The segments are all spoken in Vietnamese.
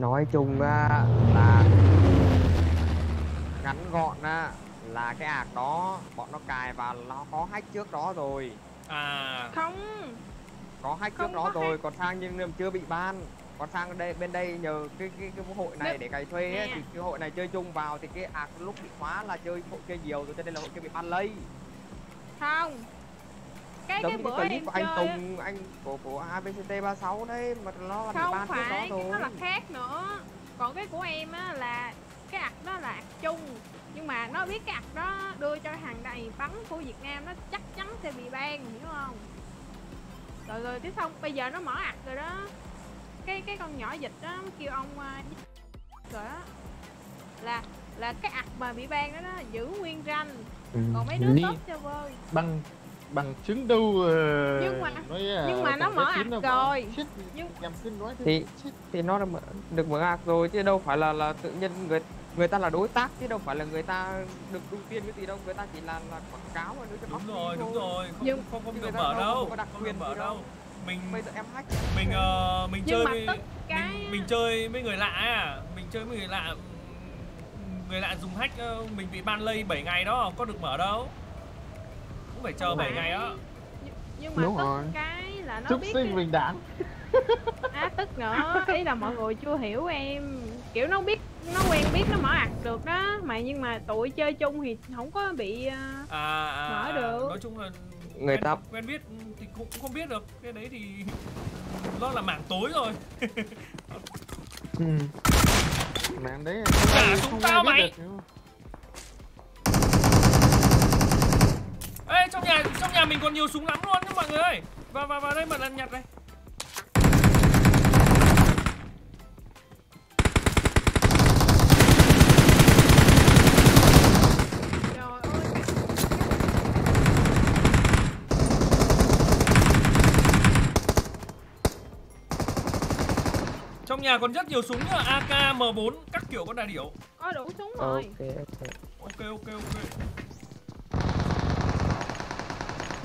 nói chung á là ngắn gọn á là cái ạc đó bọn nó cài và nó có hack trước đó rồi. À. Không. Có hack Không trước đó có rồi hack. còn sang nhưng chưa bị ban. Còn sang đây bên đây nhờ cái cái, cái hội này Được. để cày thuê ấy, thì cái hội này chơi chung vào thì cái ạc lúc bị khóa là chơi hội chơi nhiều rồi cho nên là hội kia bị ban lây. Không cái cái bữa cái clip em của anh chơi Tùng anh của của ABCT 36 đấy mà nó là bị không ban trước đó phải cái rồi đó là khác nữa. Còn cái của em á là cái ạc đó là ạc chung. Nhưng mà nó biết cái ạc đó đưa cho thằng này bắn của Việt Nam nó chắc chắn sẽ bị ban hiểu không? Rồi rồi cái xong bây giờ nó mở ạc rồi đó. Cái cái con nhỏ dịch đó kêu ông à, rồi đó. Là là cái ạc mà bị ban đó, đó giữ nguyên ranh. Ừ. còn mấy đứa Ni- top server bằng bằng chứng đâu ờ, Nhưng mà- nói, ờ, nhưng mà nó thằng mở F9 ạc rồi. shit, Nhưng- em cứ nói thế Thì- shit. thì nó được mở, được mở ạc rồi chứ đâu phải là là tự nhiên người người ta là đối tác chứ đâu phải là người ta được ưu tiên cái gì đâu người ta chỉ là là quảng cáo mà cho đúng rồi đúng thôi. rồi không Nhưng- không không được mở đâu đâu có đặc không quyền được mở đâu đâu. mình bây giờ em hack mình ờ, mình nhưng chơi mà với cái mình, mình chơi với người lạ à mình chơi với người lạ người lạ dùng hack ờ, mình bị ban lây 7 ngày đó có được mở đâu cũng phải chờ Không 7 phải. ngày đó nhưng, nhưng mà Đúng tất rồi. cái là nó Súc biết sinh bình đẳng á tức nữa ý là mọi người chưa hiểu em kiểu nó biết nó quen biết nó mở ạc được đó mà nhưng mà tụi chơi chung thì không có bị ờ, à, à, Mở à, được. nói chung là Người quen, ta- quen biết thì cũng không biết được cái đấy thì nó là mảng tối rồi ừ. em đấy súng không tao mày. được, hiểu không? Ê trong nhà trong nhà mình còn nhiều súng lắm luôn nhá mọi người ơi. Vào vào vào đây mà lần nhặt này. Trong nhà còn rất nhiều súng nhá AK M4 các kiểu con đại điểu. Có đủ súng rồi. ok ok. Ok ok ok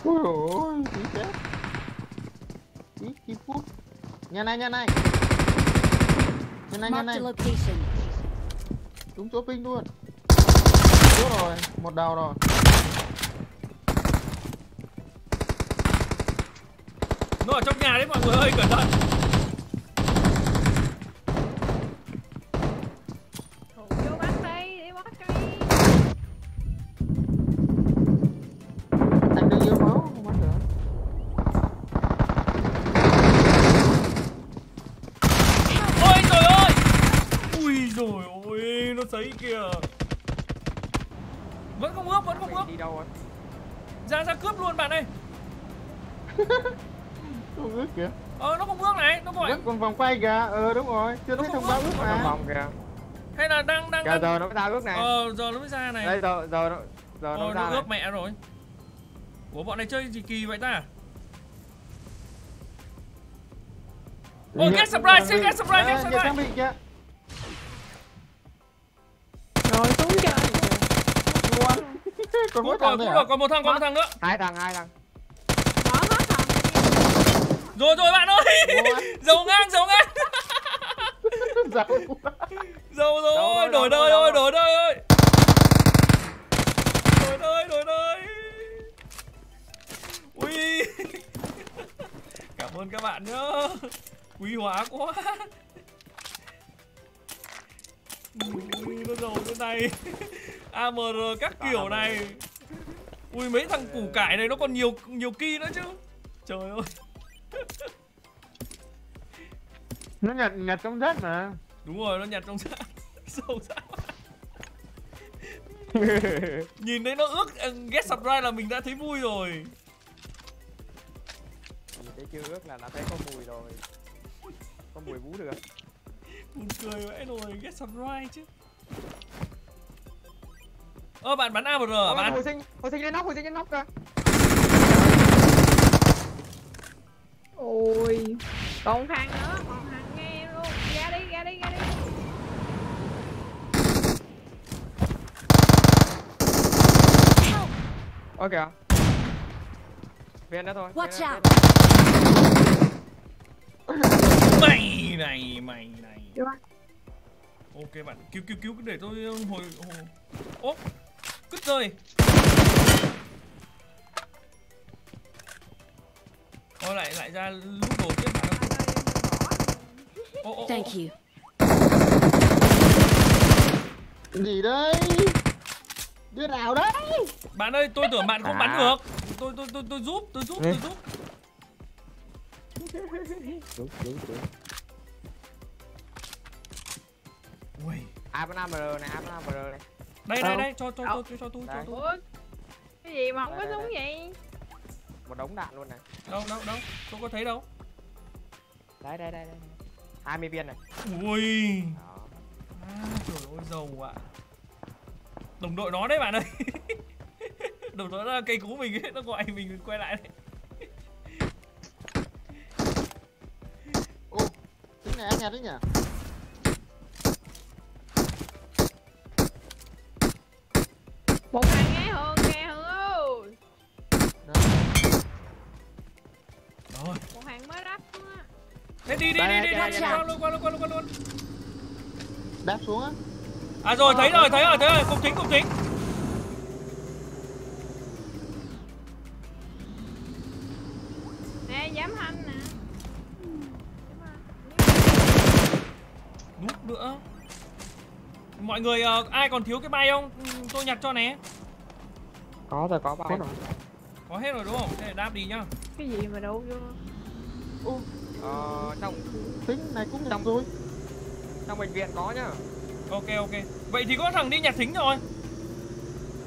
ôi ôi tí chết tí tí phút nhà này nhà này nhà này nhà này a đúng chỗ ping luôn chỗ rồi một đầu rồi nó ở trong nhà đấy mọi người ơi cẩn thận sấy kìa vẫn không ướp vẫn không ướp đi đâu rồi ra ra cướp luôn bạn ơi. Không ước kìa. Ờ nó không ướp này nó gọi vẫn còn vòng quay kìa. Ờ đúng rồi. Chưa Nó thấy không thông báo ướp, mà. vòng kìa. Hay là đang đang kìa đang giờ nó mới ra ước này. Ờ giờ nó mới ra này. Đây giờ giờ nó giờ nó ờ ra nó này. ướp mẹ rồi. Ủa bọn này chơi gì kỳ vậy ta? Ồ, get surprise, get surprise, get surprise. Còn mỗi thằng nữa còn một thằng còn một thằng nữa. Hai thằng hai thằng. Rồi rồi bạn ơi. Dầu ngang dầu ngang. Dầu rồi đổi đời ơi đổi đời ơi. Đổi đời đổi đời ui. Cảm ơn các bạn nhá. Quý hóa quá. Ui nó giàu thế này. Amr các kiểu này ui mấy thằng củ cải này nó còn nhiều nhiều ki nữa chứ. Trời ơi. Nó nhặt nhặt trong rác mà. Đúng rồi nó nhặt trong rác. Sâu rác. Nhìn thấy nó ước ờ, get subscribe là mình đã thấy vui rồi. Nhìn thấy chưa ước là đã thấy có mùi rồi. Có mùi bú được. Buồn cười vãi rồi get subscribe chứ ơ bạn bắn amr à Ôi, bạn? hồi sinh hồi sinh lên nóc hồi sinh lên nóc cơ. Ôi còn thằng nữa còn thằng nghe em luôn. Ra đi ra đi ra đi. Ok viên đó thôi Watch out. mày này mày này. Ok bạn cứu cứu cứu để tôi hồi hồi ố cứt rơi Thôi lại lại ra lúc đồ tiếp bạn ơi. Ô, ô, ô, Thank ô. you. gì đấy đưa nào đấy Bạn ơi, tôi tưởng bạn không bắn À. được. Tôi tôi tôi tôi giúp, tôi giúp, tôi giúp. đúng đúng đúng Ui. AMR này AMR này Đây đây đây, cho cho Đâu? cho cho tôi cho tôi. cái gì mà không có súng vậy một đống đạn luôn này Đâu đâu đâu, tôi có thấy đâu. đây đây đây đây 20 viên này Ui. đó À, trời ơi giàu ạ. Đồng đội nó đấy bạn ơi. Đồng đội là cây cú mình ấy, nó gọi mình quay lại đấy. ô tính này anh nhạt đấy nhỉ một hàng nghe hương nghe ơi Đây. Rồi. một hàng mới đắp luôn á Thế đi đi đi đi, đây, qua luôn qua luôn qua luôn qua luôn. đáp xuống á À rồi, thấy rồi, thấy rồi, thấy rồi, cục chính cục chính. nè dám hành nè Núp nữa. Mọi người ờ, ai còn thiếu cái bay không? Ừ, Tôi nhặt cho nè. có rồi có bao có rồi Có hết rồi đúng không? Thế đáp đi nhá. cái gì mà đâu vô ờ, trong tính này cũng Trong- rồi trong bệnh viện có nhá Ok ok. Vậy thì có thằng đi nhặt thính rồi.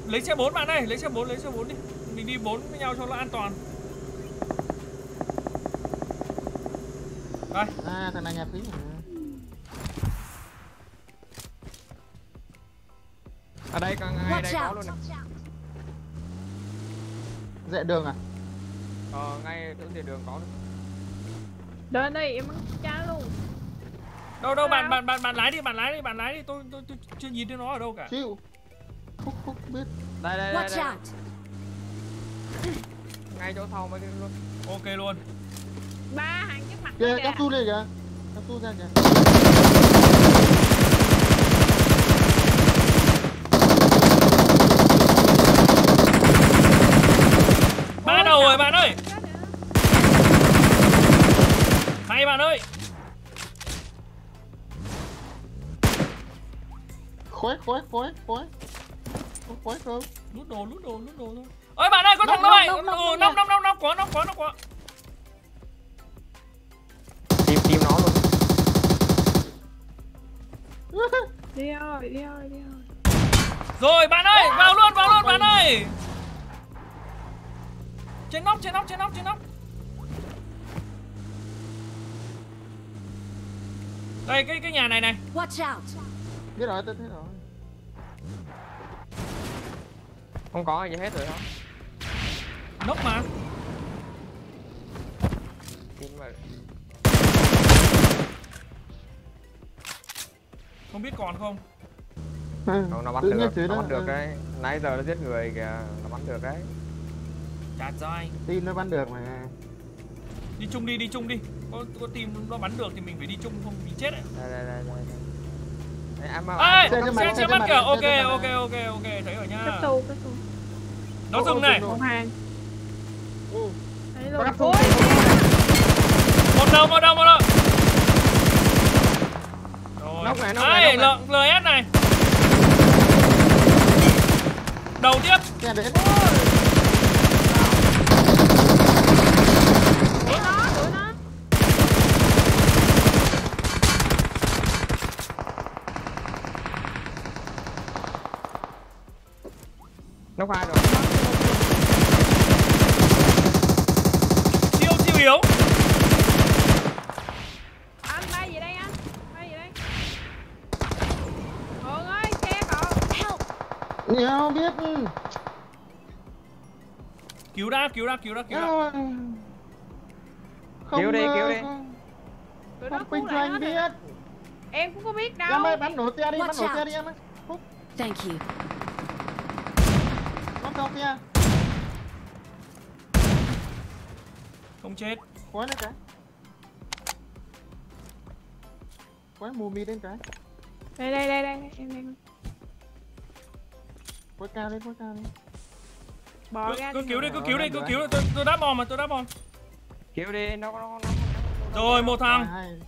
Lấy xe 4 bạn ơi, lấy xe 4, lấy xe 4 đi. Mình đi 4 với nhau cho nó an toàn. Đây, à thằng này nhặt tí à ở đây có ngay đây có luôn này. Dạy đường à? Ờ, ngay chỗ tiền đường có luôn. Đến đây em bắn cha luôn. Đâu đâu bạn bạn bạn bạn lái đi, bạn lái đi, bạn lái đi. Tôi tôi, tôi chưa nhìn thấy nó ở đâu cả. chịu. Phúc phúc biết. Đây đây đây, đây. ngay chỗ sau mới luôn. Ok luôn. ba hàng trước mặt kìa cao su đây kìa. Cao su ra kìa Ba đầu rồi bạn ơi. Hay bạn ơi. khói khói khói khói có khói không Lút đồ, lút đồ, lút đồ thôi. Ơi bạn ơi, có thằng đâu này? nóc, nóc, nóc nóc nha. nóc nóc nóc có, nóc có, nóc có. tìm tìm nó luôn đi ơi đi ơi đi ơi Rồi bạn ơi, vào luôn, vào luôn bạn ơi. Trên nóc, trên nóc, trên nóc, trên nóc. Đây cái cái nhà này này. Watch out. biết rồi tôi thấy rồi không có gì hết rồi không Nóc mà. Không biết còn không. không nó bắn được nó đó. bắn được đấy nãy giờ nó giết người kìa nó bắn được đấy Chạt dai. tin nó bắn được mà Đi chung đi, đi chung đi. Có có team nó bắn được thì mình phải đi chung không bị chết đấy. đây đây đây đây Ê, Xe trên mặt, xe trên mắt kìa. Ok, ok, ok, ok, thấy rồi cấp nhá. tu cấp tu Nó dừng này. thấy Có luôn cấp tu. ôi Một đầu, một đầu, một đầu. Rồi. Nóc này, nóc này, LS này. Đầu tiếp. xe đến đuổi nó đuổi nó nó khai rồi Siêu siêu yếu. anh bay gì đây anh. Bay gì đây. Hường ơi xe cậu. Nhau biết. Cứu đã, cứu đã, cứu đã, cứu đã. không Cứu đi, ờ, cứu đi. không, tụi nó không cứu lại rồi. biết. Em cũng có biết đâu em ơi bắn nổ xe đi bắn nổ xe đi em ơi. Phúc. Thank you. Trong xe Không chết. khói nữa cái. Khói mù mịt lên cái. Đây đây đây đây em đang quay cao đi quay cao đi bò Cứ, ra cứ cứu đi, cứ cứu đi, cứ cứu đi. Tôi, tôi đá bom mà, tôi đá bom. kêu đi nó nó nó, Rồi, một thằng, hai.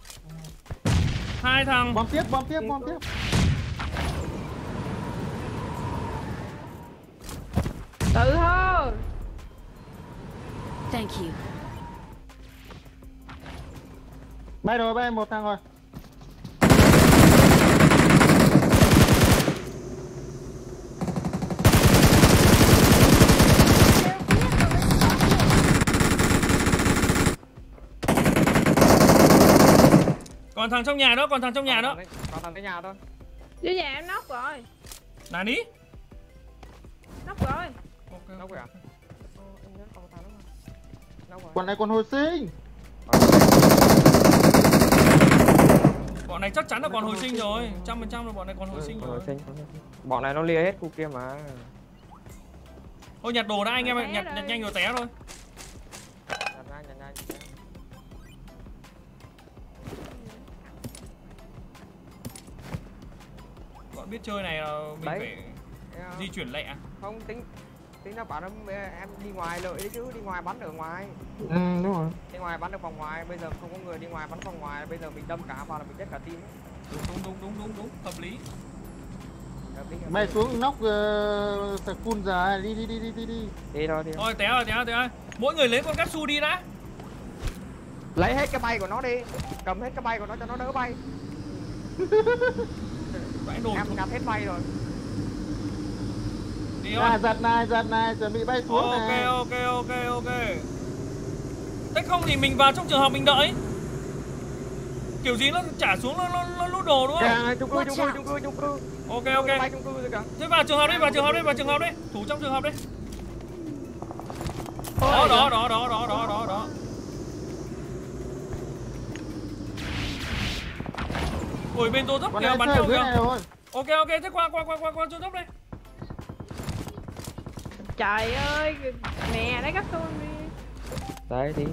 Hai thằng. bom tiếp bom tiếp bom tiếp tự thôi Thank you. bay rồi bay một thằng rồi Còn thằng trong nhà đó, còn thằng trong nhà đó. còn thằng cái nhà thôi dưới nhà em nóc rồi ní. nóc rồi Ờ, em còn mà nó quẹo còn này còn hồi sinh Bọn này chắc chắn là còn hồi sinh rồi. Trăm phần trăm là bọn này còn hồi Ừ, sinh rồi. bọn này nó lia hết khu kia mà Thôi nhặt đồ đã anh em ạ, Té nhặt, nhặt nhanh rồi té thôi. nhặt ra nhặt nhanh nhặt nhanh. Bọn biết chơi này là mình Đấy. phải không? di chuyển lẹ. không tính tính là bảo em em đi ngoài lợi đấy chứ đi ngoài bắn ở ngoài ừ đúng rồi đi ngoài bắn được phòng ngoài bây giờ không có người đi ngoài bắn phòng ngoài bây giờ mình đâm cả vào là mình chết cả team. Đúng đúng đúng đúng đúng đúng, hợp lý. Lý. xuống nóc uh, sạc phun giờ đi đi đi đi đi đi đi thôi đi thôi. Té rồi, té rồi, té rồi. Mỗi người lấy con cắt su đi đã. lấy hết cái bay của nó đi cầm hết cái bay của nó cho nó đỡ bay đồ. em nhặt hết bay rồi. À giật này giật này chuẩn bị bay xuống Ok này ok ok ok. Thế không thì mình vào trong trường hợp mình đợi. Kiểu gì nó trả xuống nó nó, nó lút đồ đúng không? à, chung cư chung cư chung cư chung cư Ok bay ok. chung cư rồi cả Thế vào trường hợp đi, vào trường hợp đi, vào trường hợp đi. Thủ trong trường hợp đi. Đó đó đó đó đó đó đó đó. Ôi bên tô dốc kìa bắn dưới kìa. Ok ok thế qua qua qua qua qua tô dốc đây. Trời ơi nè đấy các tôi đi đấy đi.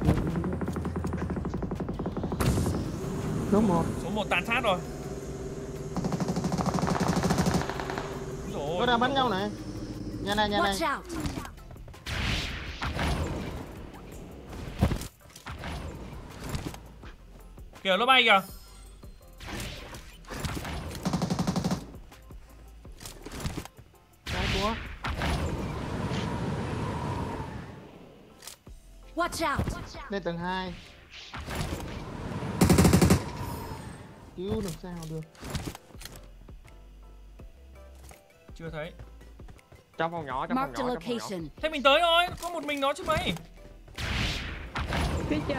đúng một Số 1 tàn sát rồi. Nó đang bắn nhau này nhà này nhà này. Kìa nó bay kìa. Lên tầng 2 cứu làm sao được Chưa thấy. trong phòng nhỏ trong phòng nhỏ trong phòng nhỏ location. Thế mình tới thôi, có một mình nó chứ mấy. phía trên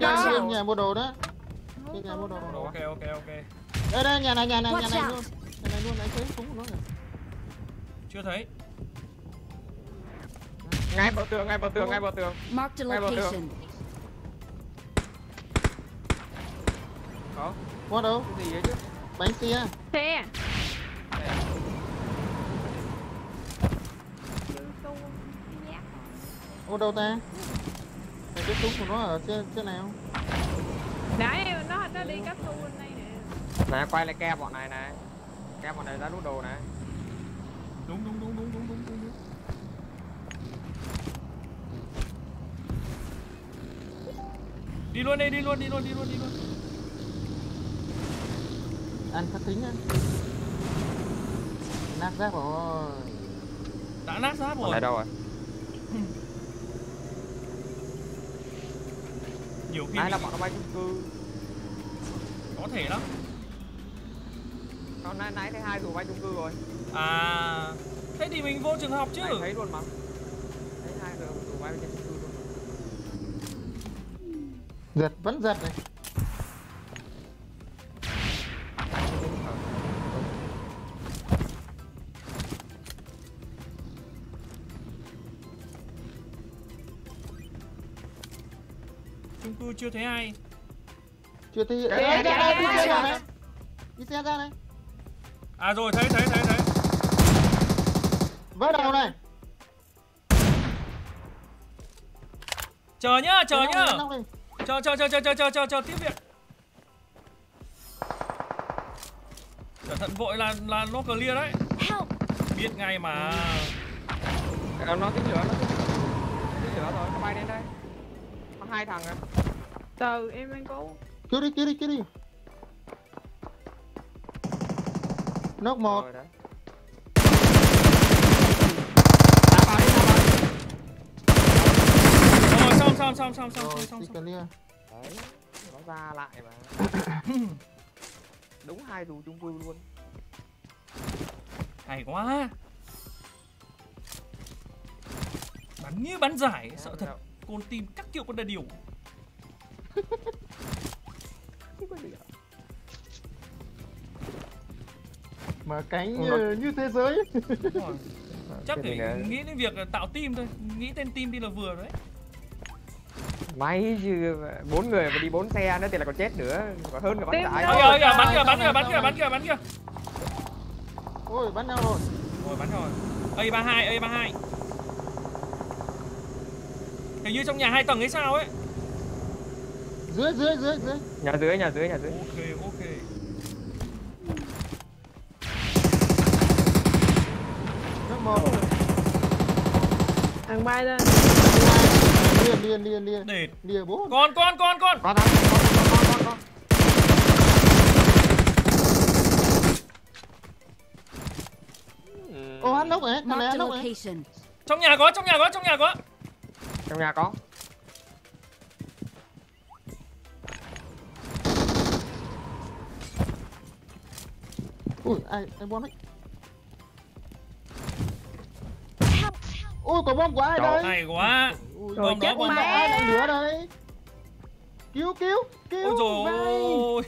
trên nhà mua đồ đó. Nhà mua đồ. Ok ok ok. đây đây nhà này nhà này nhà này luôn. Nhà này luôn đấy thấy súng của nó kìa. Chưa thấy. ngay bờ tường ngay bờ tường ngay bờ tường. Ngay vào tường. có. Có đâu cái gì ấy chứ? Bánh xe xe. Ô đâu ta Này, cái súng của nó ở trên trên này không nãy nó nó đi cấp tu bên đây nè này quay lại ke bọn này này ke bọn này ra rút đồ này Đúng đúng đúng đúng đúng đúng đúng. đúng. Đi luôn đi, đi luôn, đi luôn, đi luôn, đi luôn. ăn khắc tính á nát rác rồi Đã nát giáp bọn rồi. này đâu rồi Nhiều khi nãy là bọn nó bay chung cư? Có thể lắm. Còn nãy nãy thấy hai dù bay chung cư rồi. À, thế thì mình vô trường học chứ. Anh thấy luôn mà. Thấy hai dù bay chung cư luôn. Giật vẫn giật này Cư chưa thấy ai. chưa thấy kìa, ra đây, kìa, đi xe ra này đi xe ra này À rồi thấy thấy thấy thấy. vỡ đầu này Chờ nhá, chờ nhá. này, này. Chờ chờ chờ chờ chờ chờ chờ chờ tiếp viện. Cẩn thận vội là là nó clear đấy. Biết ngay mà. Nó tính lửa nó tính tính lửa rồi nó bay đến đây có hai thằng à từ em đang cứu cứu đi cứu đi cứu đi nóc một rồi đấy Đá vào đi, đá vào đi. Rồi xong xong xong xong xong xong đi xong. clear đấy nó ra lại mà đúng hai dù chung vui luôn Hay quá. Bắn như bắn giải, sợ thật. Côn tim các kiểu con đà điều. Mở cánh Ủa, như, như thế giới. Chắc phải là- nghĩ đến việc tạo team thôi. Nghĩ tên team đi là vừa đấy. May chứ bốn người mà đi bốn xe nữa thì là còn chết nữa còn hơn cả bắn đâu. Ôi kìa, bắn kìa, bắn kìa, bắn kìa, bắn kìa, bắn kìa. ôi bắn nhau rồi Rồi bắn rồi. A32, A32. Hình như trong nhà hai tầng hay sao ấy. Dưới dưới dưới dưới. Nhà dưới nhà dưới nhà dưới. Ok, ok. nóc một thằng bay lên liền liền liền liền Để liền bốn. Con con con con. con thằng con con con con con ô hắn nóc này thằng này Marked a hắn nóc này location. Trong nhà có, trong nhà có, trong nhà có. trong nhà có ui ai ai bom đấy ui có bom của ai Trời đây Hay quá. ui Trời, bom chết bom bom của ai đang lửa đây cứu cứu cứu Ôi rồi.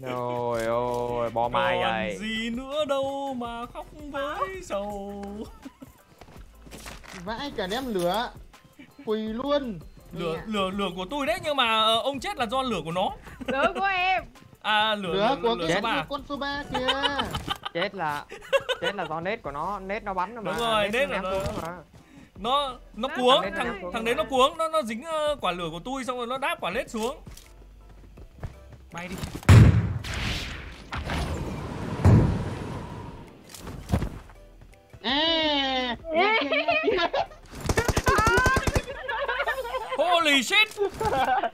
Rồi ôi, bò mai Còn vậy gì nữa đâu mà khóc với sầu. vãi cả đem lửa quỳ luôn Lửa Mẹ. lửa lửa của tôi đấy nhưng mà ờ, ông chết là do lửa của nó. lửa của em À lửa lửa lửa, lửa, cái số ba. con số 3 kia Chết là Chết là do nết của nó, nết nó bắn mà. Đúng rồi, nết là ném nó- mà. Nó nó cuống, thằng đấy nó thằng đấy nó cuống, nó nó dính ờ, quả lửa của tôi xong rồi nó đáp quả lết xuống. Bay đi. à Holy shit.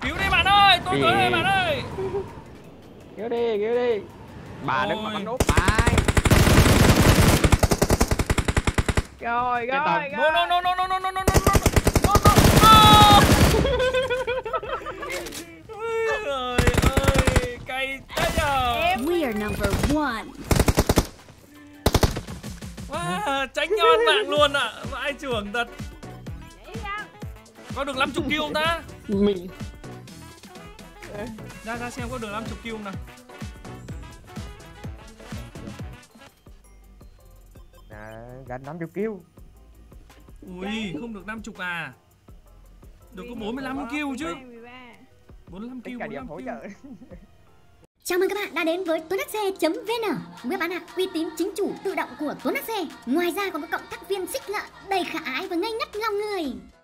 Cứu đi bạn ơi, tôi tới đây bạn ơi. Kéo đi, kéo đi Bà đứng mà Ôi. bắn nốt bài rồi Cái rồi tàu- rồi No no no no no no no no no no no no no. Ôi Trời ơi, cay thế nhờ. em We are number one. Wow, tránh ngon mạng luôn ạ. À. Vãi trưởng thật. nhảy ra Có được 50 kill không ta? Mình Ra ra xem có được 50 kill không nào. à, Gần 50 kill Ui, không được 50 à. Được có 45 kill chứ. 13. 45 Tính kill, cả điểm 45 hỗ kill. trợ Chào mừng các bạn đã đến với tuấn.xe.vn Web bán hàng uy tín chính chủ tự động của Tuấn Xe Ngoài ra còn có cộng tác viên xích lợi đầy khả ái và ngây ngất lòng người